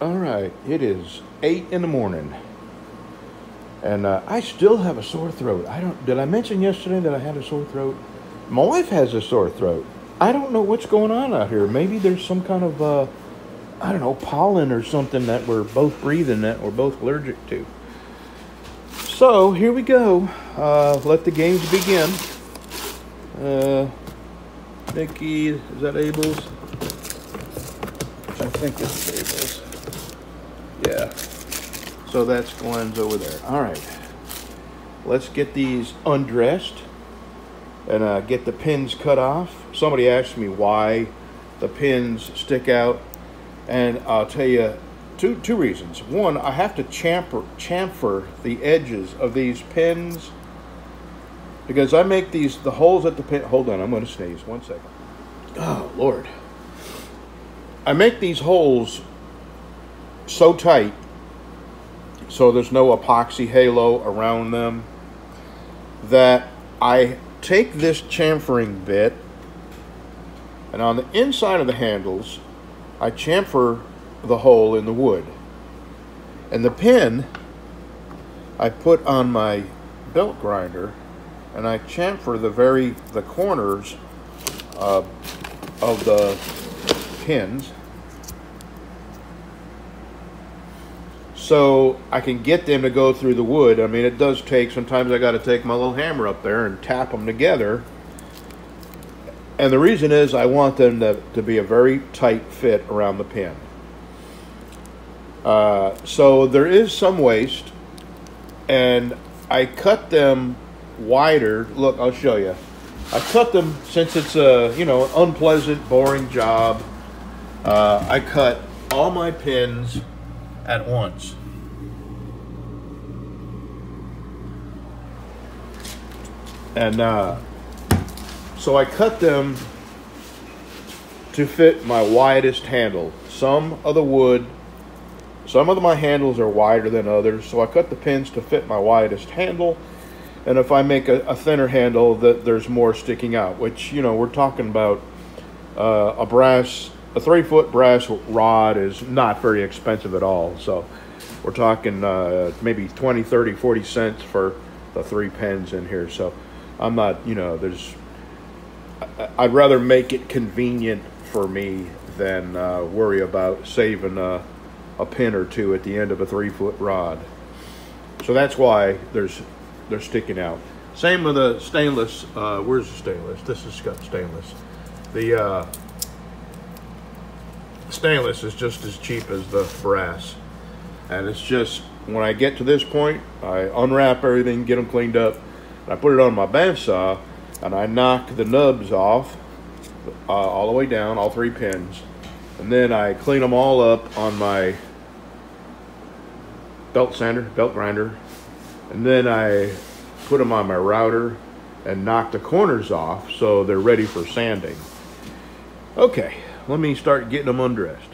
All right, it is eight in the morning, and uh, I still have a sore throat. I don't. Did I mention yesterday that I had a sore throat? My wife has a sore throat. I don't know what's going on out here. Maybe there's some kind of, uh, I don't know, pollen or something that we're both breathing that we're both allergic to. So here we go. Uh, let the games begin. Uh, Nikki, is that Abel's? I think it's. Yeah. So that's Glenn's over there. All right. Let's get these undressed and uh, get the pins cut off. Somebody asked me why the pins stick out, and I'll tell you two two reasons. One, I have to chamfer chamfer the edges of these pins because I make these the holes at the pin. Hold on, I'm going to sneeze. One second. Oh Lord. I make these holes so tight so there's no epoxy halo around them that I take this chamfering bit and on the inside of the handles I chamfer the hole in the wood. And the pin I put on my belt grinder and I chamfer the very the corners uh, of the pins so I can get them to go through the wood. I mean, it does take, sometimes I got to take my little hammer up there and tap them together. And the reason is I want them to, to be a very tight fit around the pin. Uh, so there is some waste, and I cut them wider. Look, I'll show you. I cut them since it's a you know unpleasant, boring job. Uh, I cut all my pins at once. And uh, so I cut them to fit my widest handle. Some of the wood, some of my handles are wider than others, so I cut the pins to fit my widest handle. And if I make a, a thinner handle, that there's more sticking out. Which you know we're talking about uh, a brass, a three foot brass rod is not very expensive at all. So we're talking uh, maybe 20, 30, 40 cents for the three pins in here. So I'm not, you know, there's, I'd rather make it convenient for me than uh, worry about saving a, a pin or two at the end of a three foot rod. So that's why there's they're sticking out. Same with the stainless. Uh, where's the stainless? This is got stainless. The uh, stainless is just as cheap as the brass, and it's just when I get to this point, I unwrap everything, get them cleaned up, I put it on my bandsaw and I knock the nubs off uh, all the way down, all three pins. And then I clean them all up on my belt sander, belt grinder. And then I put them on my router and knock the corners off so they're ready for sanding. Okay, let me start getting them undressed.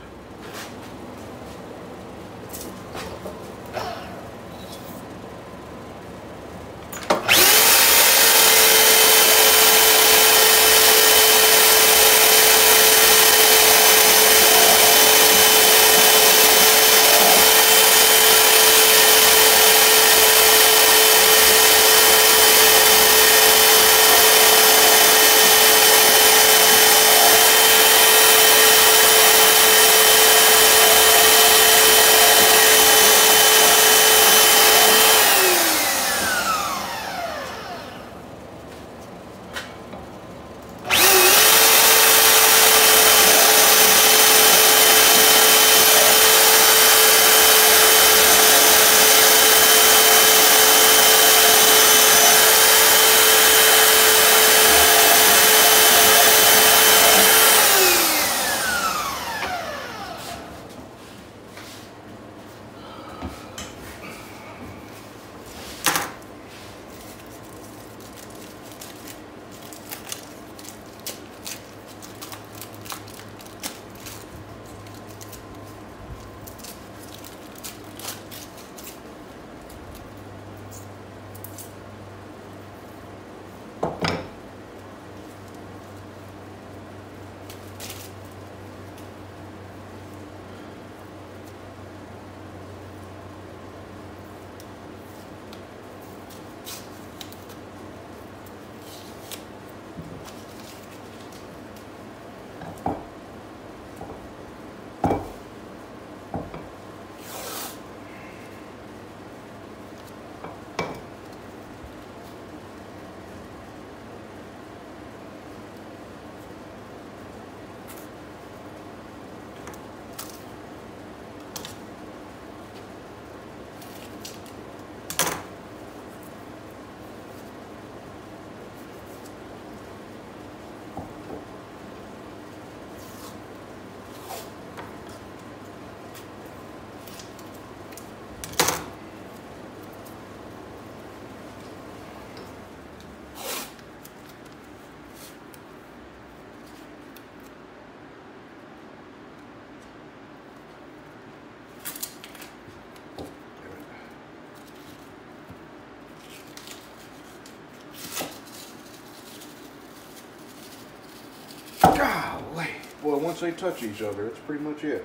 So once they touch each other, that's pretty much it.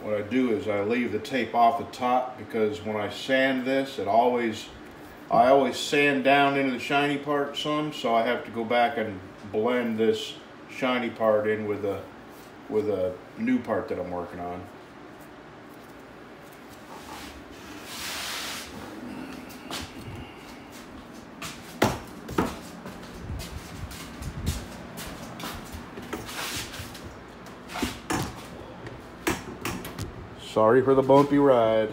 what I do is I leave the tape off the top because when I sand this, it always, I always sand down into the shiny part some, so I have to go back and blend this shiny part in with a, with a new part that I'm working on. Sorry for the bumpy ride.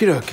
Okie dokie.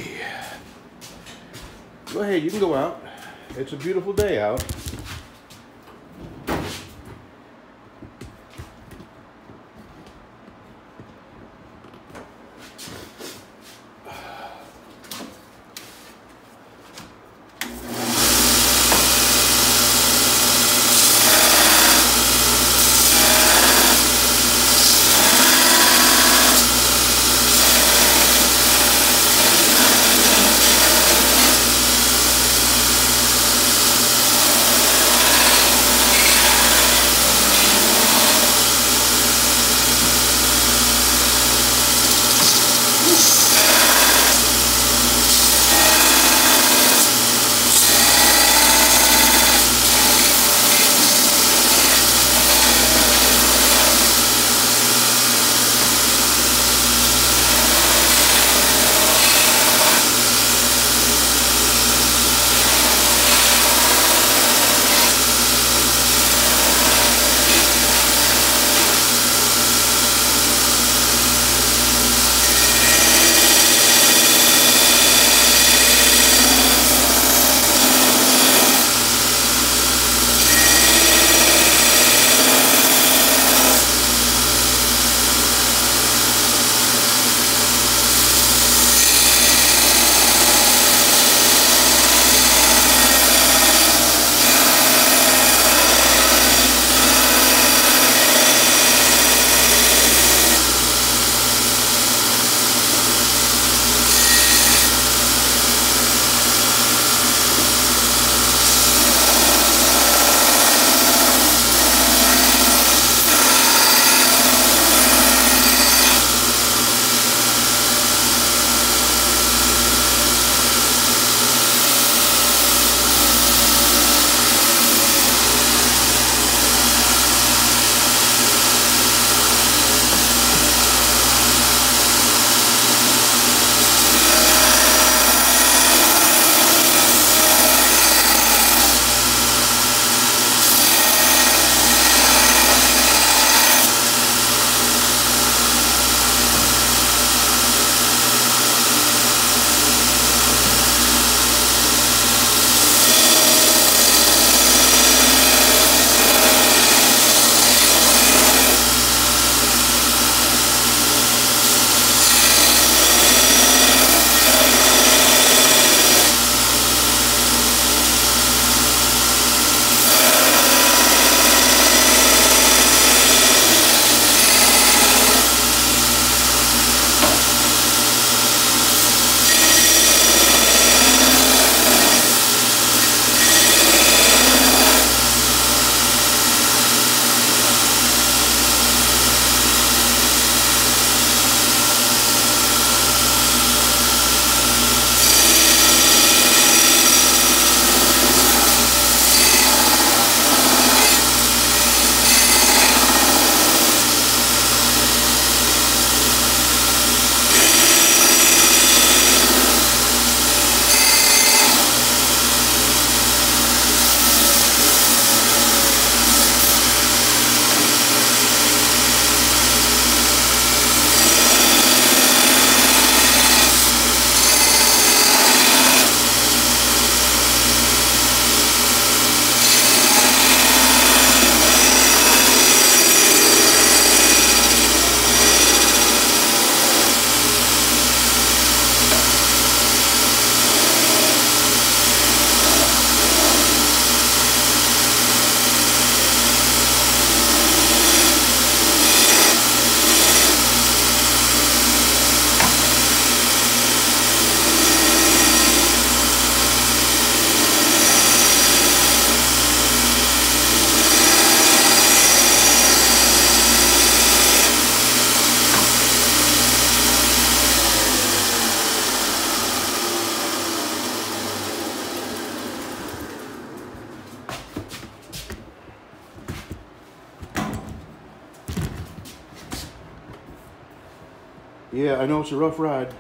Yeah, I know it's a rough ride.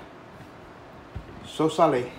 So Sally.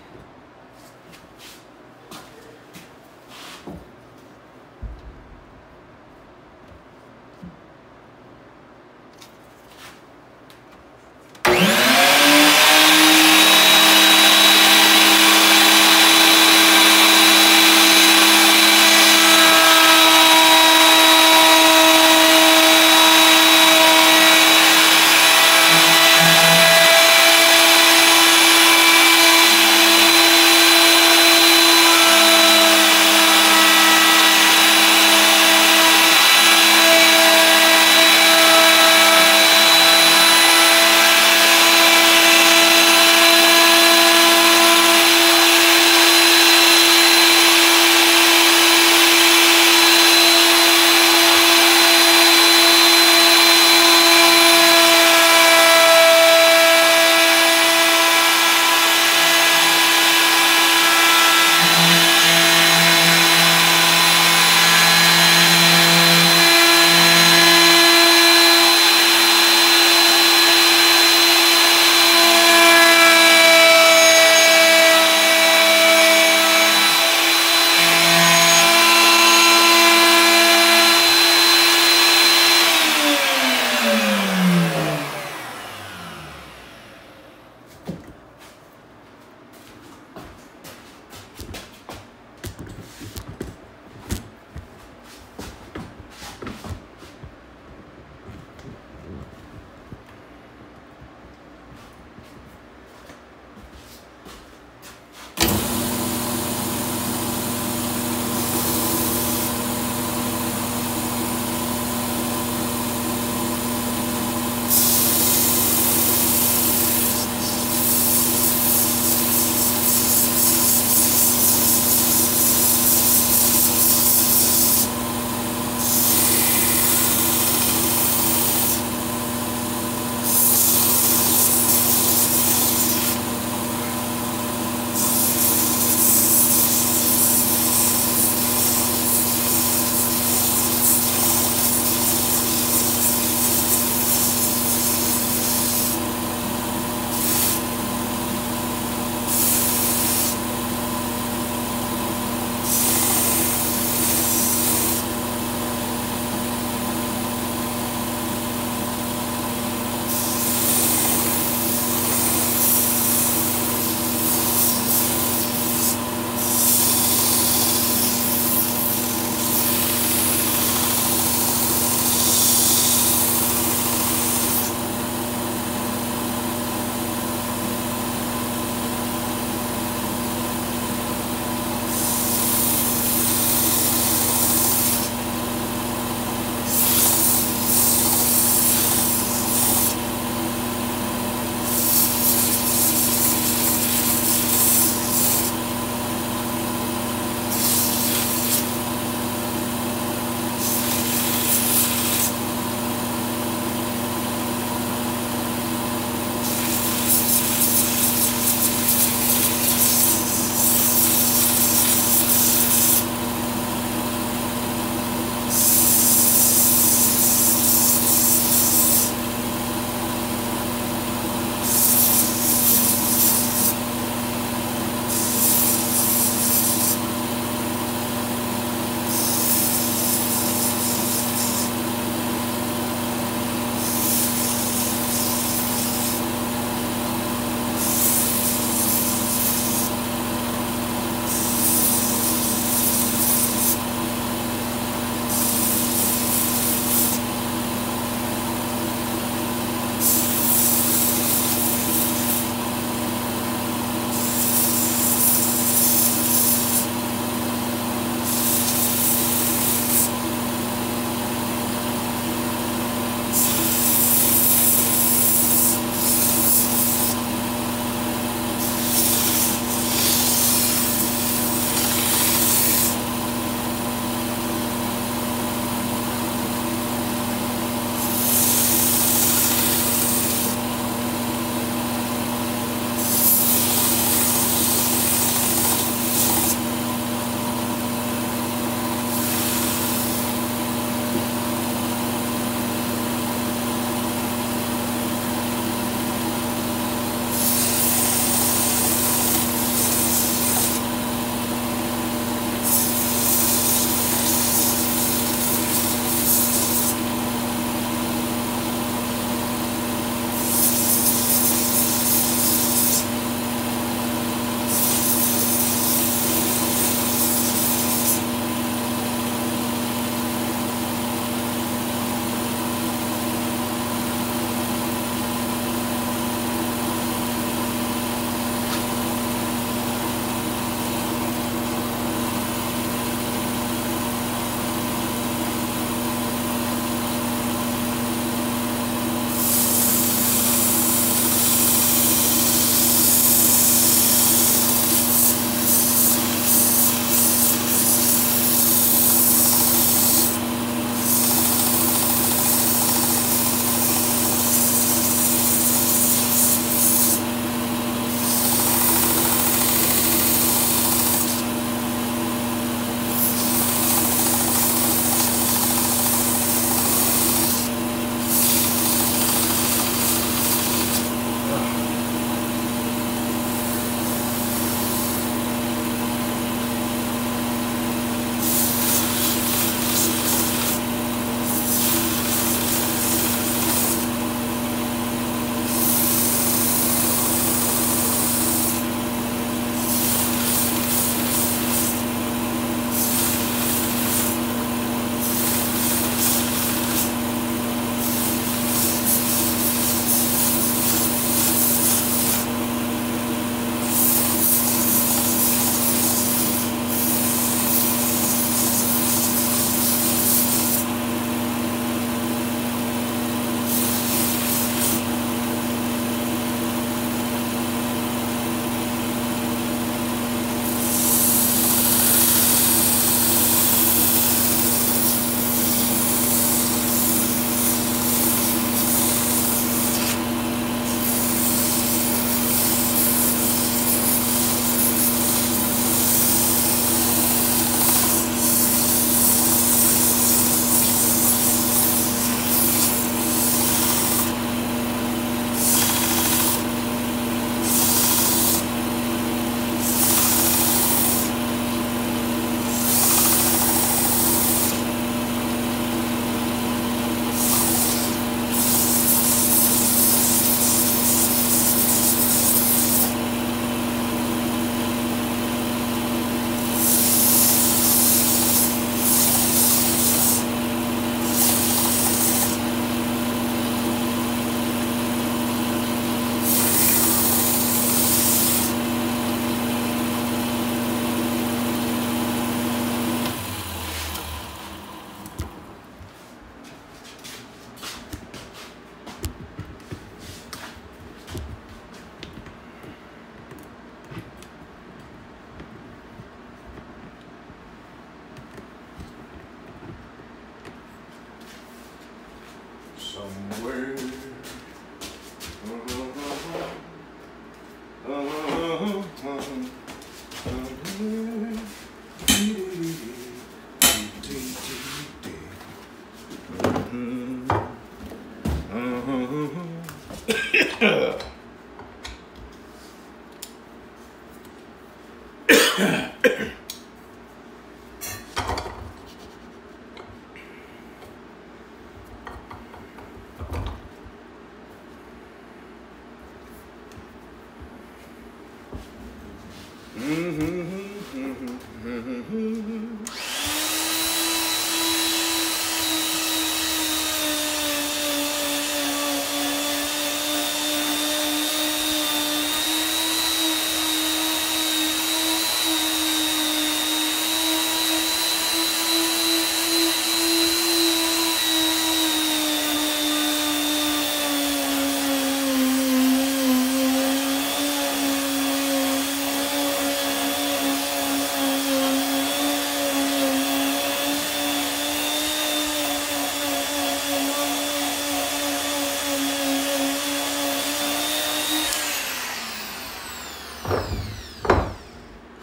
Somewhere.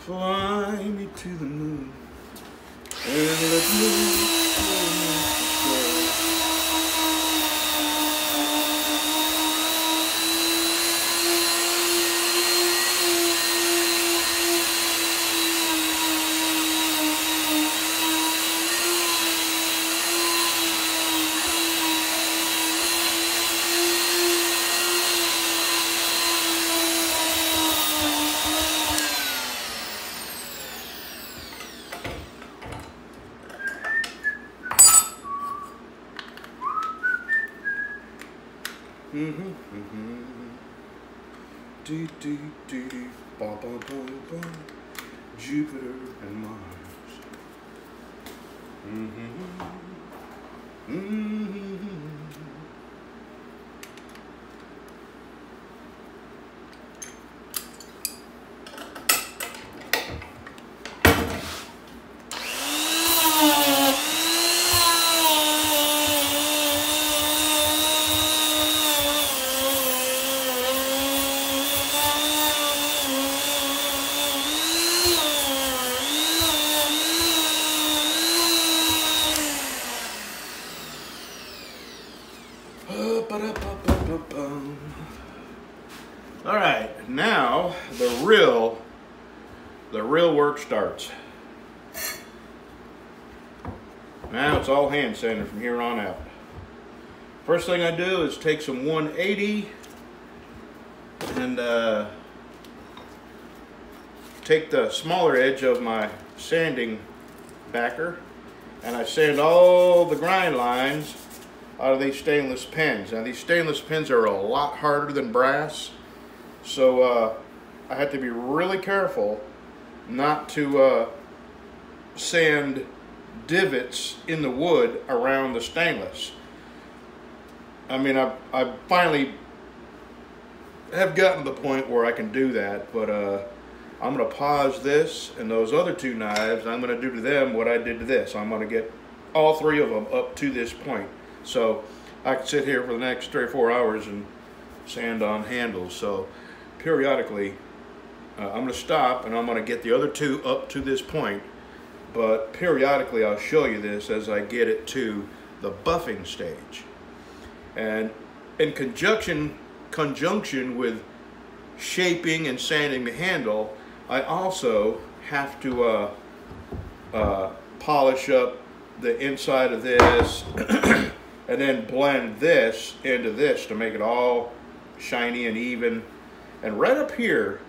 Fly me to the moon and let me show me the Do, do, do, do, ba, ba, ba, ba. Jupiter and Mars. Mm-hmm. Mm-hmm. Uh, ba-da-ba-ba-ba-bum. All right, now the real, the real work starts. Now it's all hand sanding from here on out. First thing I do is take some 180 and uh, take the smaller edge of my sanding backer and I sand all the grind lines out of these stainless pins. Now these stainless pins are a lot harder than brass, so uh, I had to be really careful not to uh, sand divots in the wood around the stainless. I mean, I, I finally have gotten to the point where I can do that, but uh, I'm going to pause this and those other two knives, I'm going to do to them what I did to this. I'm going to get all three of them up to this point. So I can sit here for the next three or four hours and sand on handles. So periodically, uh, I'm going to stop and I'm going to get the other two up to this point. But periodically, I'll show you this as I get it to the buffing stage. And in conjunction, conjunction with shaping and sanding the handle, I also have to uh, uh, polish up the inside of this and then blend this into this to make it all shiny and even. And right up here,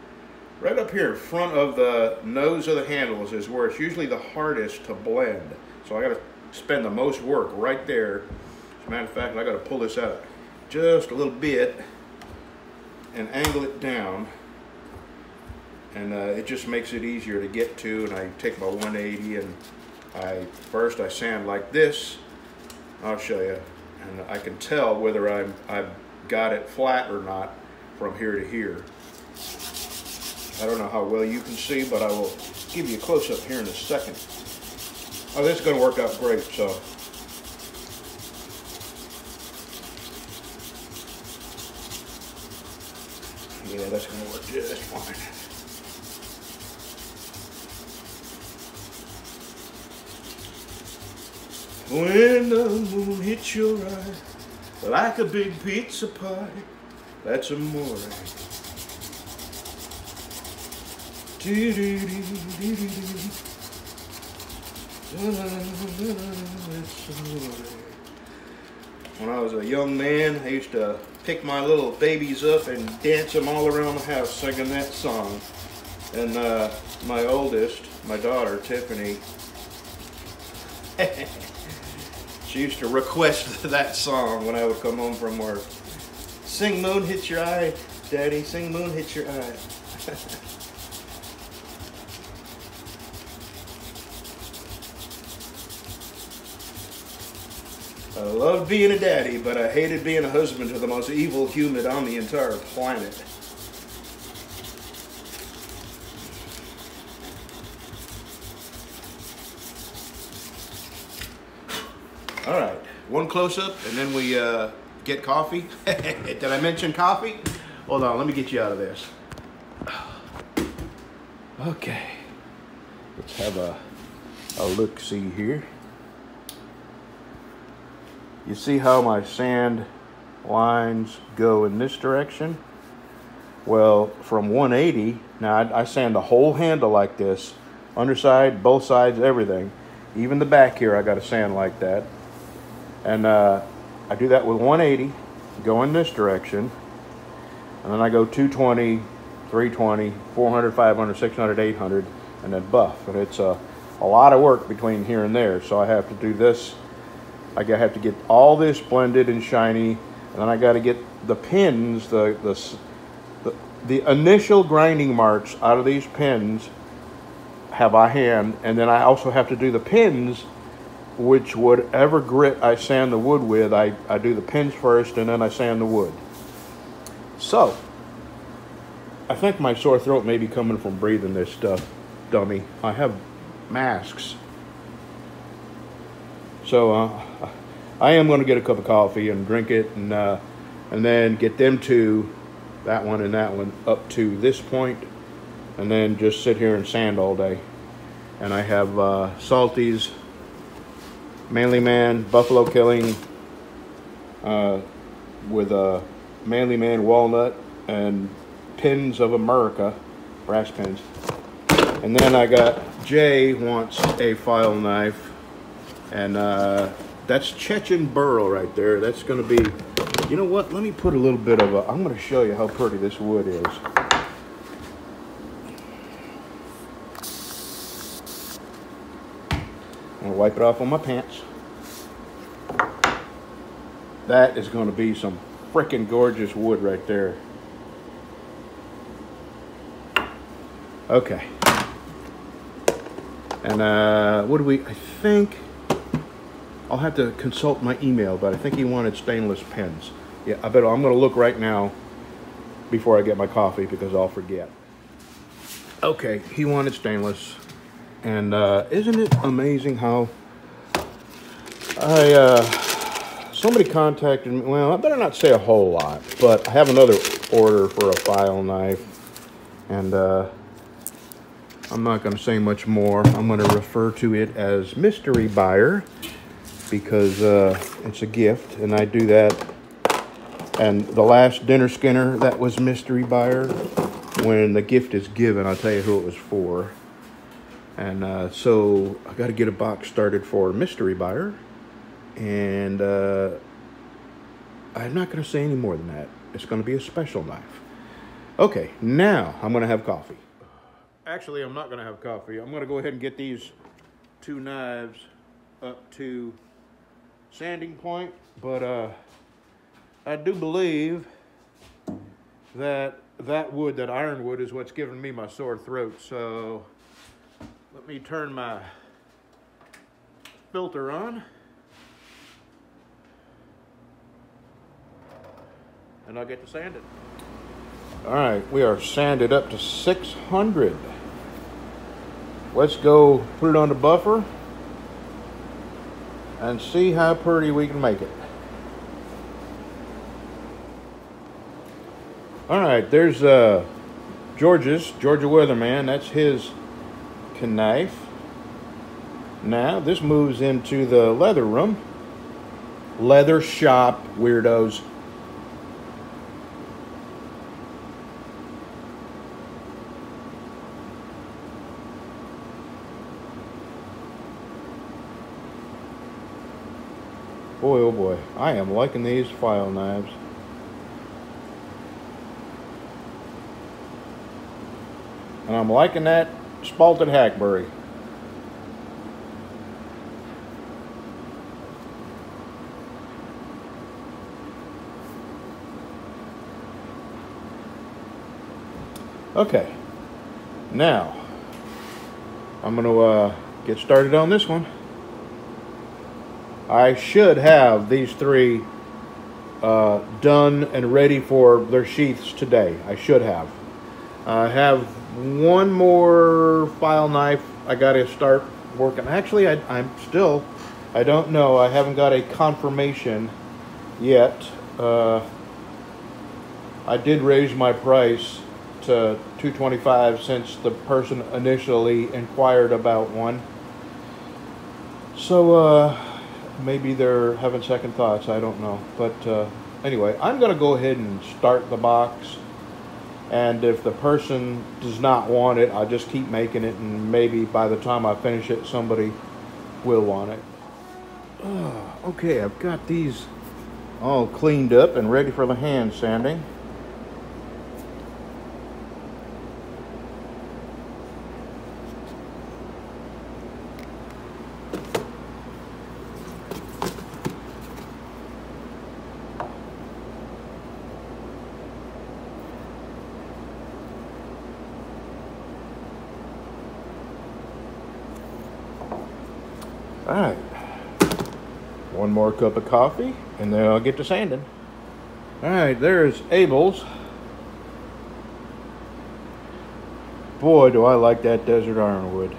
right up here in front of the nose of the handles is where it's usually the hardest to blend. So I gotta spend the most work right there. As a matter of fact, I gotta pull this out just a little bit and angle it down. And uh, it just makes it easier to get to. And I take my 180 and I first I sand like this. I'll show you. And I can tell whether I'm, I've got it flat or not from here to here. I don't know how well you can see, but I will give you a close-up here in a second. Oh, this is going to work out great, so... Yeah, that's going to work just fine. When the moon hits your eye, like a big pizza pie, that's amore. When I was a young man, I used to pick my little babies up and dance them all around the house singing that song. And uh, my oldest, my daughter, Tiffany, she used to request that song when I would come home from work. Sing Moon Hits Your Eye, Daddy, sing Moon Hits Your Eye. I loved being a daddy, but I hated being a husband to the most evil human on the entire planet. All right, one close up, and then we uh, get coffee. Did I mention coffee? Hold on, let me get you out of this. Okay, let's have a, a look see here. You see how my sand lines go in this direction? Well, from 180, now I, I sand the whole handle like this, underside, both sides, everything. Even the back here, I got to sand like that. And uh, I do that with 180, go in this direction, and then I go 220, 320, 400, 500, 600, 800, and then buff. And it's a, a lot of work between here and there, so I have to do this I have to get all this blended and shiny, and then I got to get the pins, the, the, the, initial grinding marks out of these pins have by hand, and then I also have to do the pins, which whatever grit I sand the wood with, I, I do the pins first, and then I sand the wood. So, I think my sore throat may be coming from breathing this stuff, dummy. I have masks. So, uh, I am going to get a cup of coffee and drink it and uh, and then get them to that one and that one up to this point and then just sit here and sand all day. And I have uh, Salties, Manly Man, Buffalo Killing uh, with a Manly Man walnut and Pins of America, brass pins. And then I got Jay wants a file knife and uh, that's Chechen burl right there. That's going to be, you know what? Let me put a little bit of a, I'm going to show you how pretty this wood is. I'm going to wipe it off on my pants. That is going to be some freaking gorgeous wood right there. Okay. And uh, what do we, I think, I'll have to consult my email, but I think he wanted stainless pens. Yeah, I bet I'm going to look right now before I get my coffee because I'll forget. Okay, he wanted stainless. And uh, isn't it amazing how I, uh, somebody contacted me, well, I better not say a whole lot, but I have another order for a file knife. And uh, I'm not going to say much more. I'm going to refer to it as mystery buyer because uh, it's a gift and I do that. And the last dinner skinner, that was mystery buyer. When the gift is given, I'll tell you who it was for. And uh, so I got to get a box started for mystery buyer. And uh, I'm not going to say any more than that. It's going to be a special knife. Okay, now I'm going to have coffee. Actually, I'm not going to have coffee. I'm going to go ahead and get these two knives up to sanding point, but uh, I do believe that that wood, that ironwood, is what's giving me my sore throat. So let me turn my filter on. And I'll get to sand it. All right, we are sanded up to 600. Let's go put it on the buffer and see how pretty we can make it. All right, there's uh, George's, Georgia Weatherman. That's his knife. Now, this moves into the leather room. Leather shop, weirdos. Boy, I am liking these file knives. And I'm liking that spalted hackberry. Okay, now I'm going to uh, get started on this one. I should have these three uh, done and ready for their sheaths today. I should have. I have one more file knife I got to start working. Actually, I, I'm still, I don't know. I haven't got a confirmation yet. Uh, I did raise my price to 225 since the person initially inquired about one. So uh, maybe they're having second thoughts. I don't know. But uh, anyway, I'm going to go ahead and start the box. And if the person does not want it, I'll just keep making it. And maybe by the time I finish it, somebody will want it. Okay, I've got these all cleaned up and ready for the hand sanding. Cup of coffee, and then I'll get to sanding. All right, there's Abel's. Boy, do I like that desert ironwood.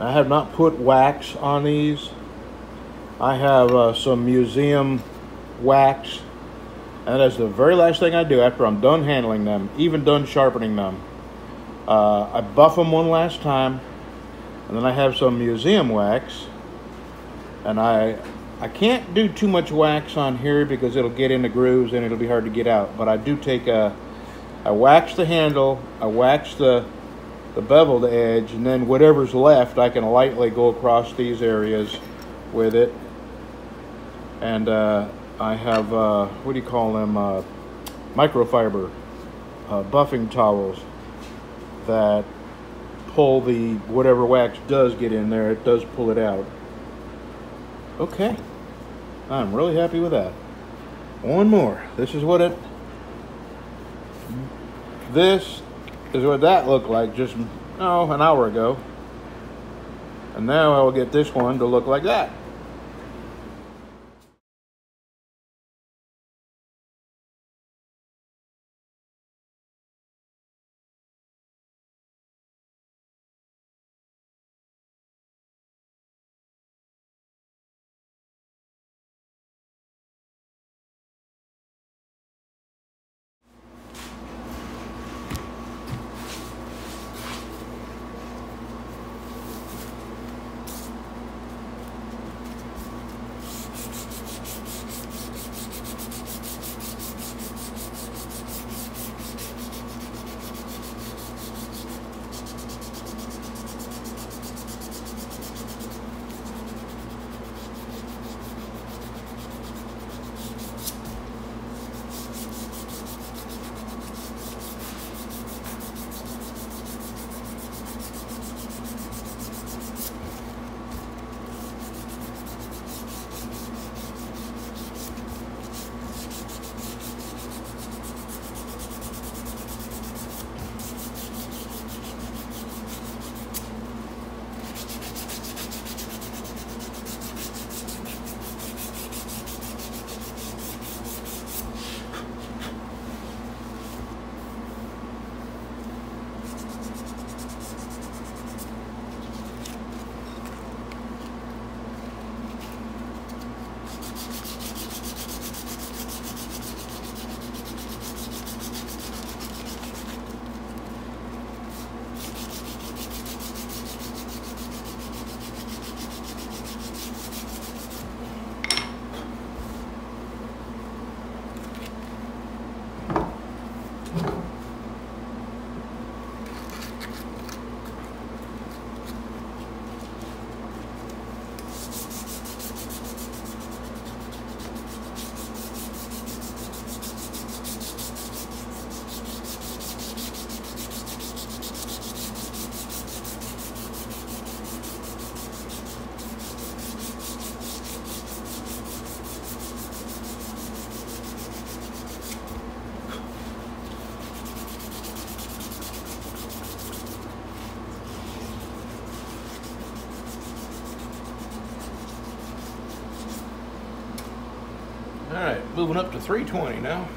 I have not put wax on these. I have uh, some museum wax. And that's the very last thing I do after I'm done handling them, even done sharpening them. Uh, I buff them one last time, and then I have some museum wax. And I, I can't do too much wax on here because it'll get in the grooves and it'll be hard to get out. But I do take a, I wax the handle, I wax the the beveled edge and then whatever's left I can lightly go across these areas with it. And uh, I have uh, what do you call them uh, microfiber uh, buffing towels that pull the whatever wax does get in there it does pull it out. Okay. I'm really happy with that. One more. This is what it this is what that looked like just oh an hour ago. And now I will get this one to look like that moving up to 320 now.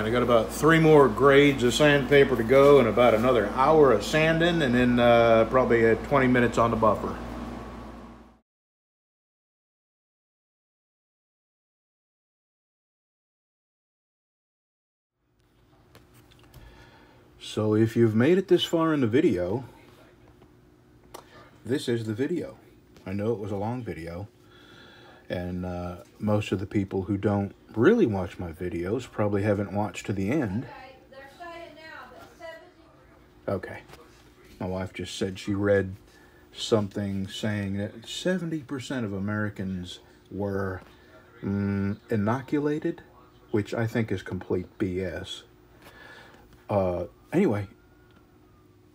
And I got about three more grades of sandpaper to go and about another hour of sanding and then uh, probably uh, 20 minutes on the buffer. So if you've made it this far in the video, this is the video. I know it was a long video and uh, most of the people who don't really watch my videos probably haven't watched to the end. Okay. My wife just said she read something saying that 70% of Americans were mm, inoculated, which I think is complete BS. Uh, anyway,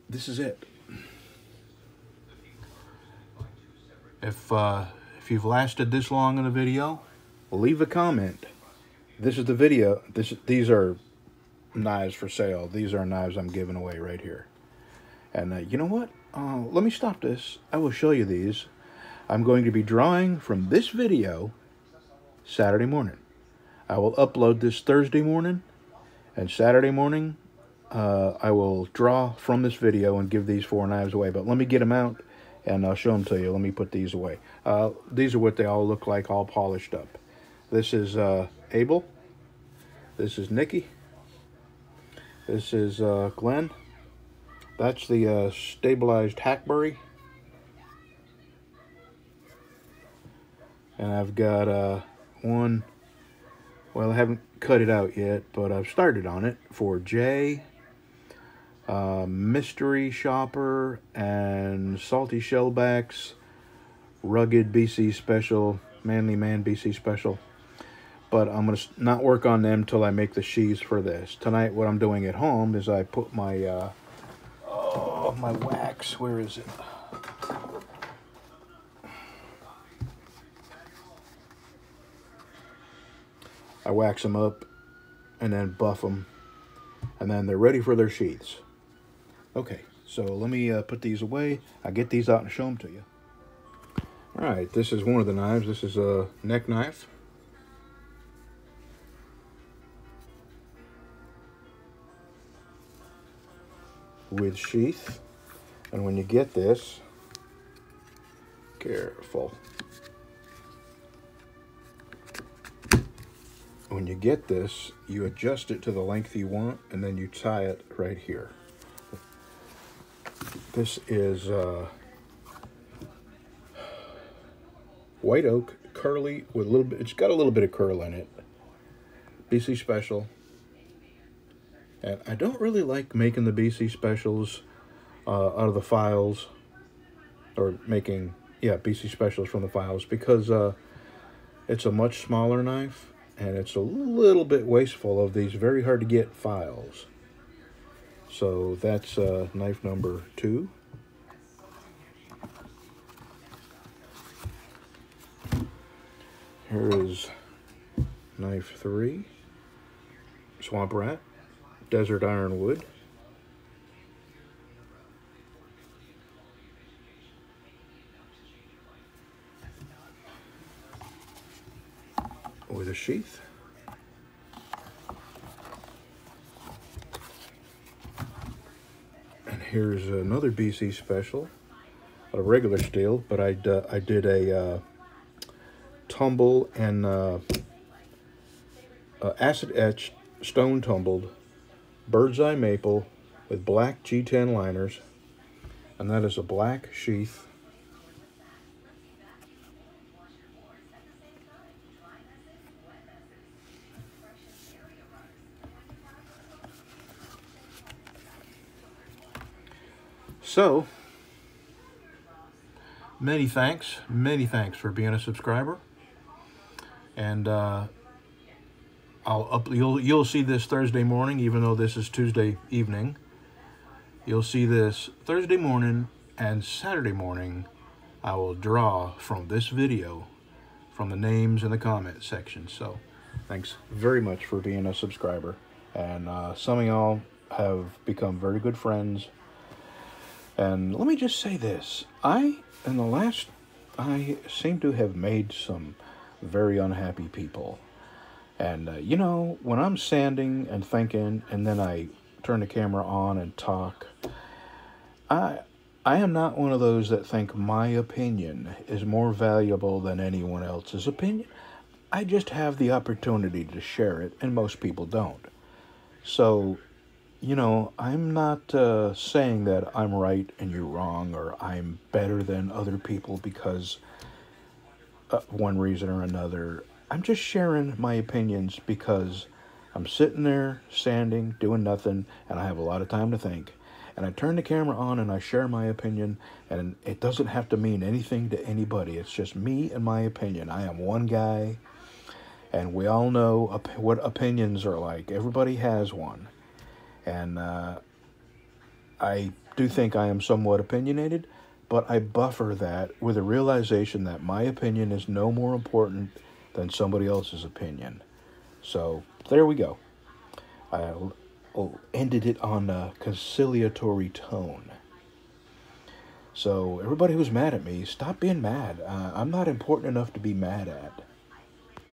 this is it. If uh, if you've lasted this long in a video, leave a comment. This is the video. This These are knives for sale. These are knives I'm giving away right here. And uh, you know what? Uh, let me stop this. I will show you these. I'm going to be drawing from this video Saturday morning. I will upload this Thursday morning. And Saturday morning, uh, I will draw from this video and give these four knives away. But let me get them out and I'll show them to you. Let me put these away. Uh, these are what they all look like, all polished up. This is uh, Abel. This is Nikki. This is uh, Glenn. That's the uh, stabilized hackberry. And I've got uh, one, well, I haven't cut it out yet, but I've started on it for Jay uh, mystery shopper and salty shellbacks rugged bc special manly man bc special but i'm going to not work on them till i make the sheaths for this tonight what i'm doing at home is i put my uh, oh my wax where is it i wax them up and then buff them and then they're ready for their sheaths Okay, so let me uh, put these away. i get these out and show them to you. All right, this is one of the knives. This is a neck knife. With sheath. And when you get this, careful. When you get this, you adjust it to the length you want, and then you tie it right here. This is uh, white oak, curly, with a little bit, it's got a little bit of curl in it. BC Special. And I don't really like making the BC Specials uh, out of the files, or making, yeah, BC Specials from the files, because uh, it's a much smaller knife, and it's a little bit wasteful of these very hard to get files. So that's uh, knife number two. Here is knife three, Swamp Rat, desert ironwood. With a sheath. And here's another BC special, a regular steel, but I, uh, I did a uh, tumble and uh, uh acid etched, stone tumbled bird's eye maple with black G10 liners and that is a black sheath So, many thanks, many thanks for being a subscriber. And uh, I'll up, you'll you'll see this Thursday morning, even though this is Tuesday evening. You'll see this Thursday morning and Saturday morning. I will draw from this video, from the names in the comment section. So, thanks very much for being a subscriber. And uh, some of y'all have become very good friends and let me just say this. I, in the last, I seem to have made some very unhappy people. And, uh, you know, when I'm sanding and thinking, and then I turn the camera on and talk, I, I am not one of those that think my opinion is more valuable than anyone else's opinion. I just have the opportunity to share it, and most people don't. So you know, I'm not uh, saying that I'm right and you're wrong or I'm better than other people because of one reason or another. I'm just sharing my opinions because I'm sitting there sanding, doing nothing, and I have a lot of time to think. And I turn the camera on and I share my opinion, and it doesn't have to mean anything to anybody. It's just me and my opinion. I am one guy, and we all know op- what opinions are like. Everybody has one. And uh, I do think I am somewhat opinionated, but I buffer that with a realization that my opinion is no more important than somebody else's opinion. So there we go. I ended it on a conciliatory tone. So everybody who's mad at me, stop being mad. Uh, I'm not important enough to be mad at.